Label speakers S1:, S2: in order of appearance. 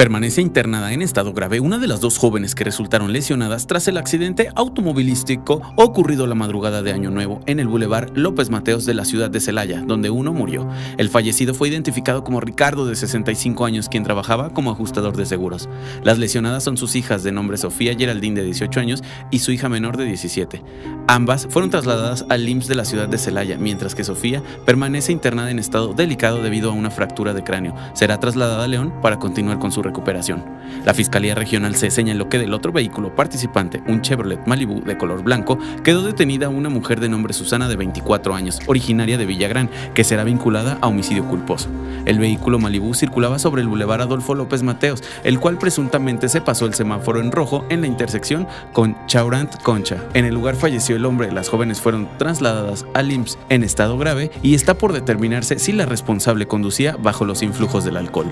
S1: Permanece internada en estado grave una de las dos jóvenes que resultaron lesionadas tras el accidente automovilístico ocurrido la madrugada de Año Nuevo en el Boulevard López Mateos de la ciudad de Celaya, donde uno murió. El fallecido fue identificado como Ricardo, de 65 años, quien trabajaba como ajustador de seguros. Las lesionadas son sus hijas de nombre Sofía Geraldine, de 18 años, y su hija menor de 17. Ambas fueron trasladadas al IMSS de la ciudad de Celaya, mientras que Sofía permanece internada en estado delicado debido a una fractura de cráneo. Será trasladada a León para continuar con su recuperación. La Fiscalía Regional se señaló que del otro vehículo participante, un Chevrolet Malibu de color blanco, quedó detenida una mujer de nombre Susana de 24 años, originaria de Villagrán, que será vinculada a homicidio culposo. El vehículo Malibu circulaba sobre el bulevar Adolfo López Mateos, el cual presuntamente se pasó el semáforo en rojo en la intersección con Chaurant Concha. En el lugar falleció el hombre, las jóvenes fueron trasladadas al IMSS en estado grave y está por determinarse si la responsable conducía bajo los influjos del alcohol.